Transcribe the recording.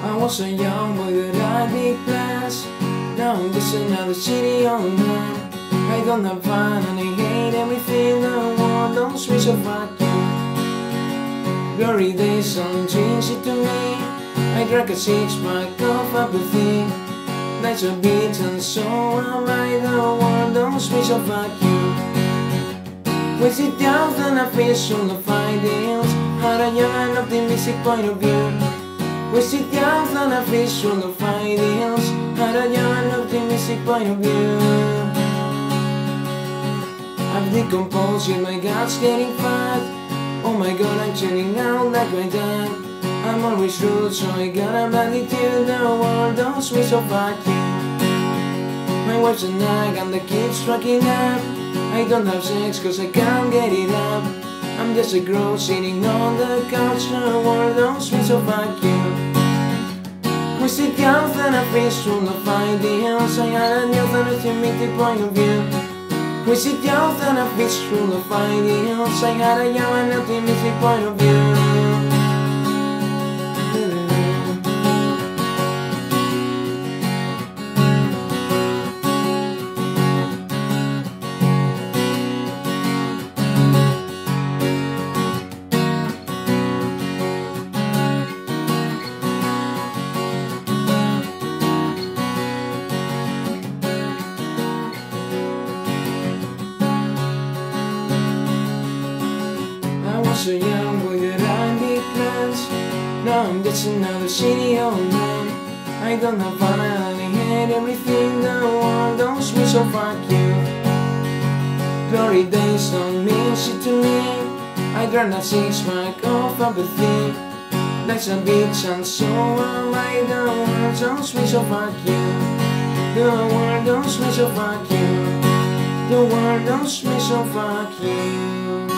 I was a young boy with I big plans Now I'm just another city on man I don't have fun and I hate everything the world don't switch so fuck you Glory days don't change it to me. I drank a six pack of apathy That's a beat and so am I The world don't switch so fuck you We sit down and I face on the findings Had a young and optimistic point of view Sit down and I face on the findings Had a young optimistic point of view. I've decomposed my gut's getting fat. Oh my god I'm turning out like my dad I'm always rude so I got a attitude The world don't switch so fuck you My wife's a nag and the kids fucking up. I don't have sex cause I can't get it up. I'm just a girl sitting on the couch. The world don't switch so fuck you We sit down and I face from the fight the hills I got a new and point of view we sit down and I fish from the fight hills I so young boy that I big plans Now I'm just another city old man. I don't know and I hate everything The world don't switch so fuck you. Glory days don't mean shit to me. I drank a six pack of apathy That's a bitch and so am I The world don't switch so fuck you. The world don't me so fuck you. The world don't me so fuck you